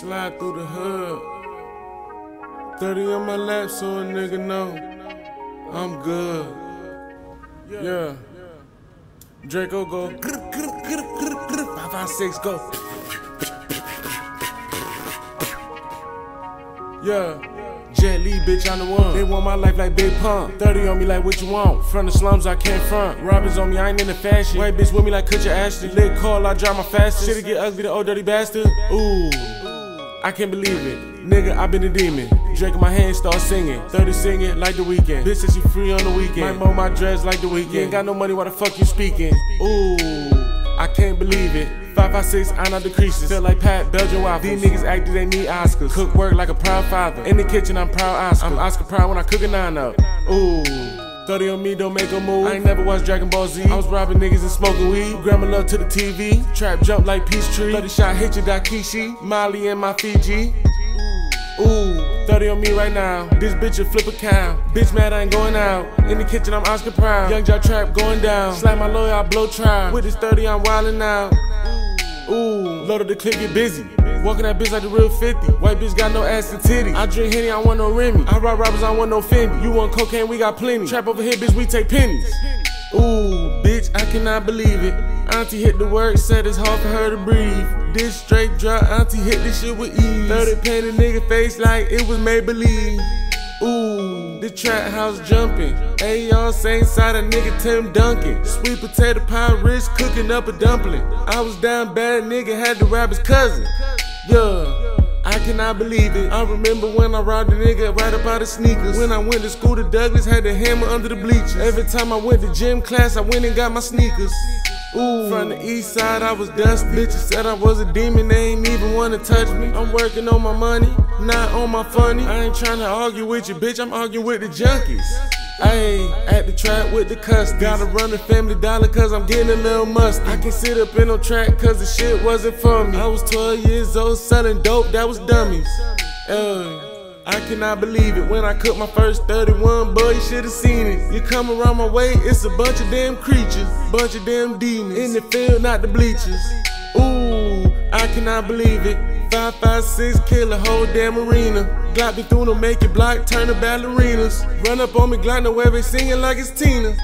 Slide through the hood. 30 on my lap so a nigga know I'm good. Yeah. Draco go. Five, five, six, go. Yeah. Jet Li, bitch, I'm the one. They want my life like Big Pun. 30 on me like what you want. From the slums, I can't front. Robbers on me, I ain't in the fashion. White bitch with me like Kutcher Ashton. Lit call, I drive my fastest. Shit'll get ugly, the old dirty bastard. Ooh. I can't believe it. Nigga, I been a demon. Drinking my hand, start singing. 30 singing like the Weeknd. Bitch says she free on the weekend. Might mow my dress like the weekend. Ain't got no money, why the fuck you speaking? Ooh, 556, I know the creases. Feel like Pat, Belgian waffles. These niggas acting, they need Oscars. Cook work like a proud father. In the kitchen, I'm proud Oscar. I'm Oscar proud when I cook a nine up. Ooh. 30 on me, don't make a move. I ain't never watched Dragon Ball Z. I was robbing niggas and smoking weed. Grandma love to the TV. Trap jump like Peachtree. 30 shot hit you, Tekashi. Molly and my Fiji. Ooh, 30 on me right now. This bitch a flip a cow. Bitch mad I ain't going out. In the kitchen, I'm Oscar proud. Young Jaw trap going down. Slap my lawyer, I blow trial. With this 30, I'm wildin' out. Ooh, loaded the clip, get busy. Walking that bitch like the real 50. White bitch got no ass and titty. I drink Henny, I want no Remy. I rob robbers, I want no Fendi. You want cocaine, we got plenty. Trap over here, bitch, we take pennies. Ooh, bitch, I cannot believe it. Auntie hit the work, said it's hard for her to breathe. This straight drop, Auntie hit this shit with ease. 30 painted nigga face like it was Maybelline. Ooh, the trap house jumping. Hey, y'all, same side of nigga Tim Duncan. Sweet potato pie rich, cooking up a dumpling. I was down bad, nigga had to rob his cousin. Yeah. I cannot believe it. I remember when I robbed a nigga right up out of sneakers. When I went to school to Douglas, had the hammer under the bleachers. Every time I went to gym class, I went and got my sneakers. Ooh, from the east side, I was dusty. Bitches said I was a demon, they ain't even wanna touch me. I'm working on my money, not on my funny. I ain't trying to argue with you, bitch, I'm arguing with the junkies. Ayy, at the trap with the cuss. Gotta run the family dollar cause I'm getting a little musty. I can sit up in no track cause the shit wasn't for me. I was 12 years old selling dope, that was dummies. Ayy. I cannot believe it. When I cooked my first 31, boy, you should've seen it. You come around my way, it's a bunch of damn creatures, bunch of damn demons. In the field, not the bleachers. Ooh, I cannot believe it. 556 kill a whole damn arena. Glock me through to make it block, turn to ballerinas. Run up on me, Glock no way, singing like it's Tina.